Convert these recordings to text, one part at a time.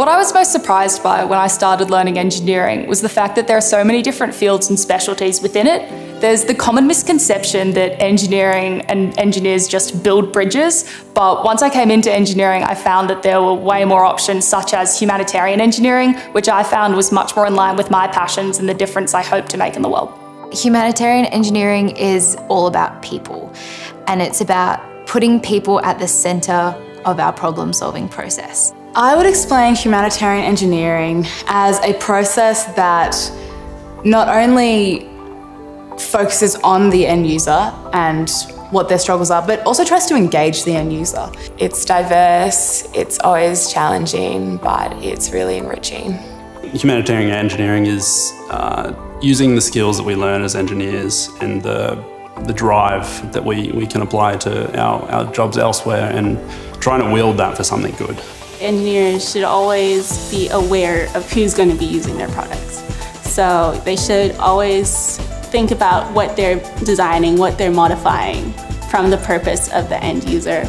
What I was most surprised by when I started learning engineering was the fact that there are so many different fields and specialties within it. There's the common misconception that engineering and engineers just build bridges, but once I came into engineering, I found that there were way more options, such as humanitarian engineering, which I found was much more in line with my passions and the difference I hope to make in the world. Humanitarian engineering is all about people, and it's about putting people at the centre of our problem solving process. I would explain humanitarian engineering as a process that not only focuses on the end user and what their struggles are, but also tries to engage the end user. It's diverse, it's always challenging, but it's really enriching. Humanitarian engineering is uh, using the skills that we learn as engineers and the, the drive that we, we can apply to our, our jobs elsewhere and trying to wield that for something good. Engineers should always be aware of who's going to be using their products. So they should always think about what they're designing, what they're modifying from the purpose of the end user.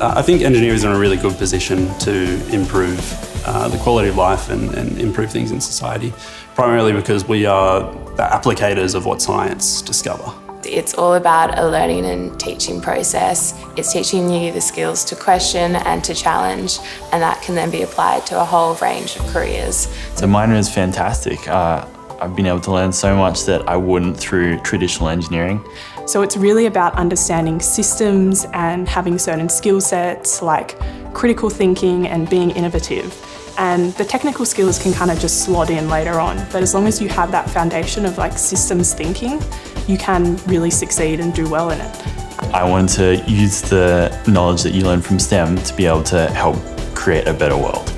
Uh, I think engineers are in a really good position to improve uh, the quality of life and, and, improve things in society, primarily because we are the applicators of what science discover. It's all about a learning and teaching process. It's teaching you the skills to question and to challenge, and that can then be applied to a whole range of careers. So minor is fantastic. Uh, I've been able to learn so much that I wouldn't through traditional engineering. So it's really about understanding systems and having certain skill sets like critical thinking and being innovative. And the technical skills can kind of just slot in later on. But as long as you have that foundation of like systems thinking, you can really succeed and do well in it. I wanted to use the knowledge that you learn from STEM to be able to help create a better world.